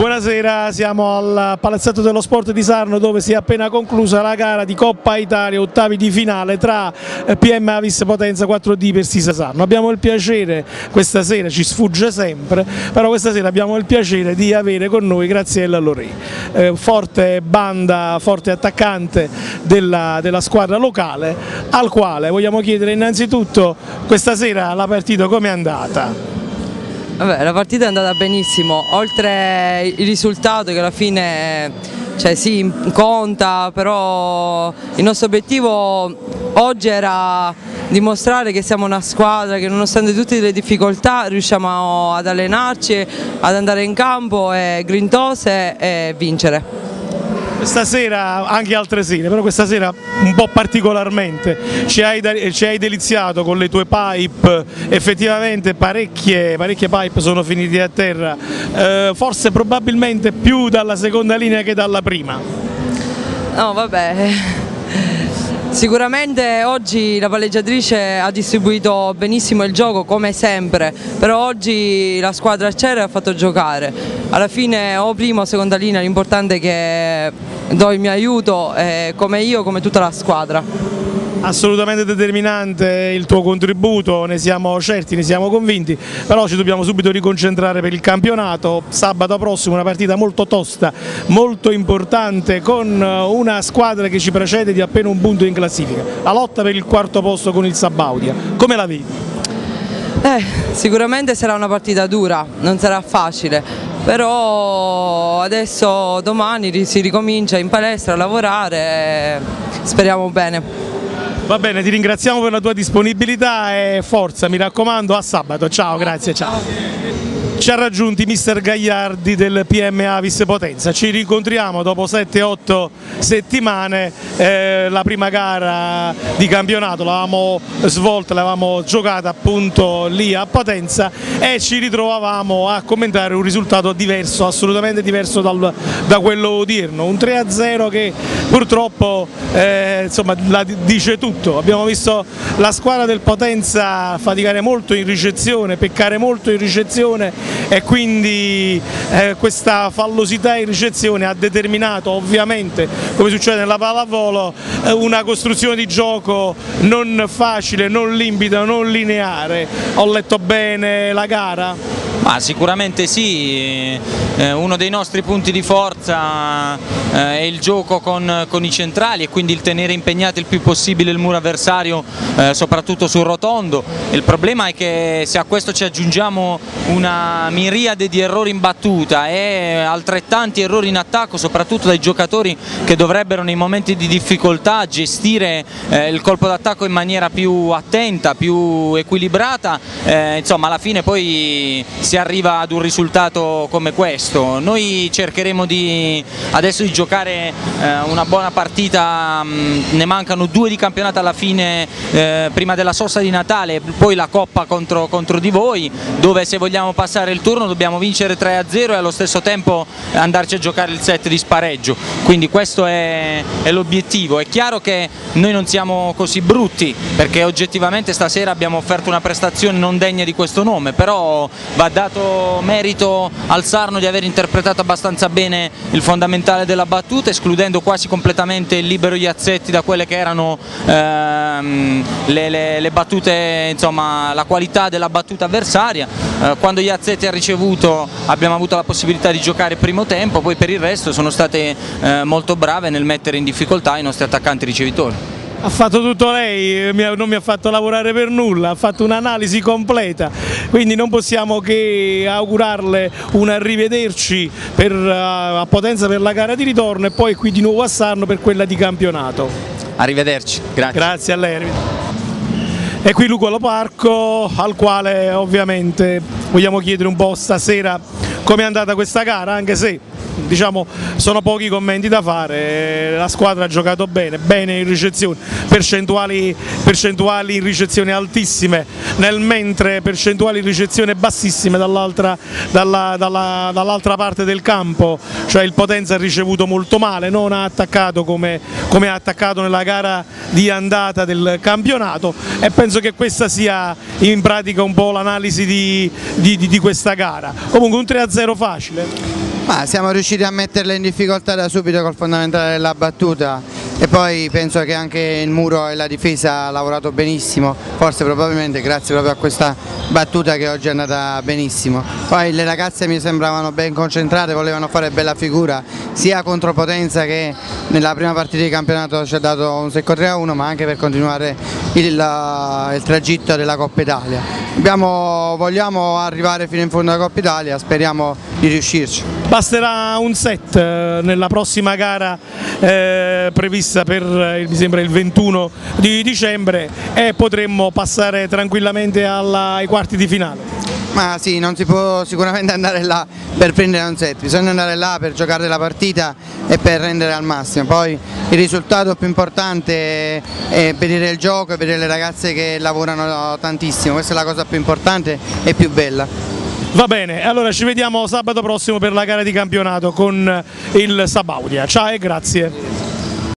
Buonasera, siamo al Palazzetto dello Sport di Sarno dove si è appena conclusa la gara di Coppa Italia, ottavi di finale tra eh, PM Avis Potenza 4D per Sisa Sarno. Abbiamo il piacere, questa sera ci sfugge sempre, però questa sera abbiamo il piacere di avere con noi Graziella Lorei, eh, forte banda, forte attaccante della, della squadra locale, al quale vogliamo chiedere innanzitutto questa sera la partita come è andata? Vabbè, la partita è andata benissimo, oltre il risultato che alla fine cioè, sì, conta, però il nostro obiettivo oggi era dimostrare che siamo una squadra che nonostante tutte le difficoltà riusciamo ad allenarci, ad andare in campo e grintose e vincere. Questa sera, anche altre sere, però questa sera un po' particolarmente, ci hai, ci hai deliziato con le tue pipe, effettivamente parecchie, parecchie pipe sono finite a terra, eh, forse probabilmente più dalla seconda linea che dalla prima. No vabbè, Sicuramente oggi la palleggiatrice ha distribuito benissimo il gioco come sempre, però oggi la squadra c'era e ha fatto giocare. Alla fine o prima o seconda linea l'importante è che do il mio aiuto eh, come io come tutta la squadra. Assolutamente determinante il tuo contributo, ne siamo certi, ne siamo convinti, però ci dobbiamo subito riconcentrare per il campionato, sabato prossimo una partita molto tosta, molto importante con una squadra che ci precede di appena un punto in classifica, la lotta per il quarto posto con il Sabaudia, come la vedi? Eh, sicuramente sarà una partita dura, non sarà facile, però adesso domani si ricomincia in palestra a lavorare, speriamo bene. Va bene, ti ringraziamo per la tua disponibilità e forza, mi raccomando, a sabato. Ciao, grazie, ciao ci ha raggiunti mister Gagliardi del PMA Vis Potenza, ci rincontriamo dopo 7-8 settimane, eh, la prima gara di campionato. L'avevamo svolta, l'avevamo giocata appunto lì a Potenza e ci ritrovavamo a commentare un risultato diverso, assolutamente diverso dal, da quello odierno, un 3-0 che purtroppo eh, insomma, dice tutto, abbiamo visto la squadra del Potenza faticare molto in ricezione, peccare molto in ricezione e quindi eh, questa fallosità in ricezione ha determinato ovviamente, come succede nella pallavolo, eh, una costruzione di gioco non facile, non limpida, non lineare. Ho letto bene la gara? Ma sicuramente sì, eh, uno dei nostri punti di forza eh, è il gioco con, con, i centrali e quindi il tenere impegnato il più possibile il muro avversario eh, soprattutto sul rotondo. Il problema è che se a questo ci aggiungiamo una miriade di errori in battuta e altrettanti errori in attacco soprattutto dai giocatori che dovrebbero nei momenti di difficoltà gestire il colpo d'attacco in maniera più attenta, più equilibrata, insomma alla fine poi si arriva ad un risultato come questo. Noi cercheremo di, adesso di giocare eh, una buona partita, mh, ne mancano due di campionato alla fine eh, prima della sosta di Natale, poi la Coppa contro, contro, di voi, dove se vogliamo passare il turno dobbiamo vincere 3-0 e allo stesso tempo andarci a giocare il set di spareggio, quindi questo è, è l'obiettivo. È chiaro che noi non siamo così brutti perché oggettivamente stasera abbiamo offerto una prestazione non degna di questo nome, però va da dato merito al Sarno di aver interpretato abbastanza bene il fondamentale della battuta, escludendo quasi completamente il libero Iazzetti da quelle che erano ehm, le, le, le, battute, insomma la qualità della battuta avversaria. Eh, quando Iazzetti ha ricevuto abbiamo avuto la possibilità di giocare primo tempo, poi per il resto sono state eh, molto brave nel mettere in difficoltà i nostri attaccanti ricevitori. Ha fatto tutto lei, non mi ha fatto lavorare per nulla, ha fatto un'analisi completa, quindi non possiamo che augurarle un arrivederci per, eh, a Potenza per la gara di ritorno e poi qui di nuovo a Sarno per quella di campionato. Arrivederci, grazie. Grazie a lei. E qui Luca Parco al quale ovviamente vogliamo chiedere un po' stasera come è andata questa gara, anche se diciamo sono pochi commenti da fare, la squadra ha giocato bene, bene in ricezione, percentuali, percentuali in ricezione altissime, nel mentre percentuali in ricezione bassissime dall'altra dalla, dalla, dall parte del campo, cioè il Potenza ha ricevuto molto male, non ha attaccato come, come ha attaccato nella gara di andata del campionato e penso che questa sia in pratica un po' l'analisi di, di, di questa gara. Comunque un 3-0 facile. Ma siamo riusciti a metterla in difficoltà da subito col fondamentale della battuta e poi penso che anche il muro e la difesa ha lavorato benissimo, forse probabilmente grazie proprio a questa battuta che oggi è andata benissimo. Poi le ragazze mi sembravano ben concentrate, volevano fare bella figura sia contro Potenza che nella prima partita di campionato ci ha dato un secco 3-1 ma anche per continuare il, il tragitto della Coppa Italia. Abbiamo, vogliamo arrivare fino in fondo alla Coppa Italia, speriamo di riuscirci. Basterà un set eh, nella prossima gara eh, prevista per eh, mi sembra il 21 di dicembre e potremmo passare tranquillamente alla, ai quarti di finale. Ma sì, non si può sicuramente andare là per prendere un set, bisogna andare là per giocare la partita e per rendere al massimo. Poi il risultato più importante è vedere il gioco e vedere le ragazze che lavorano tantissimo, questa è la cosa più importante e più bella. Va bene, allora ci vediamo sabato prossimo per la gara di campionato con il Sabaudia. Ciao e grazie.